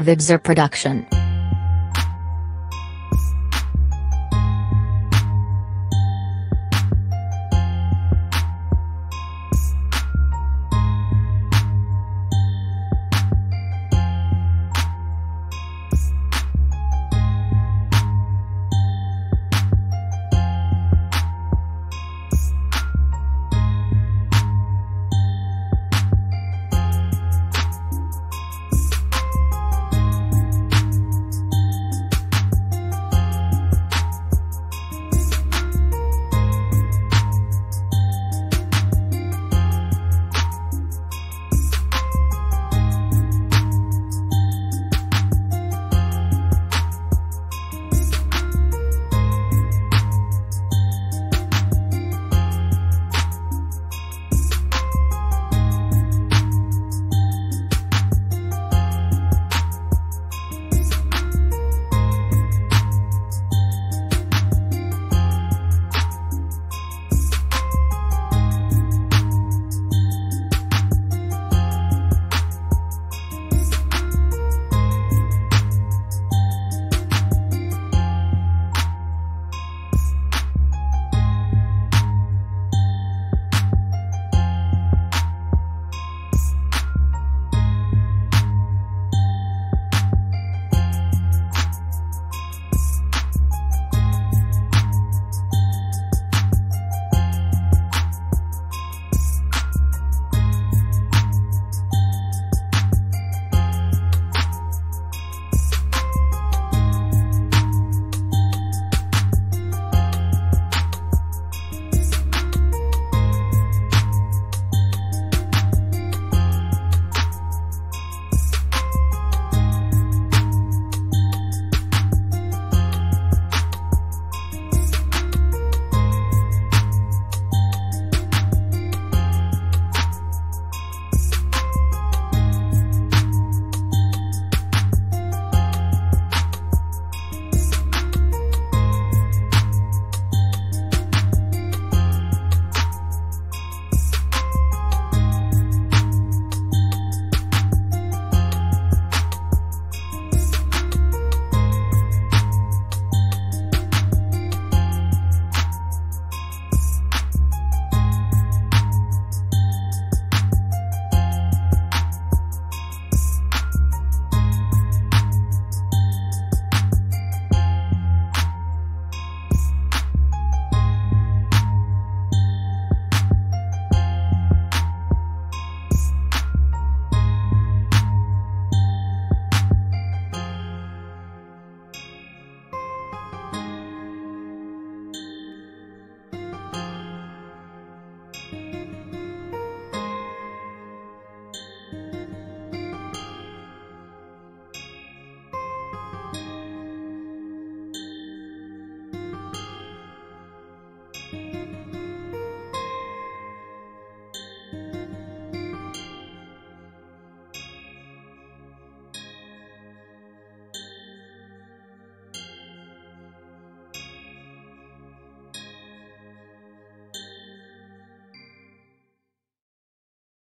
Vibzer production.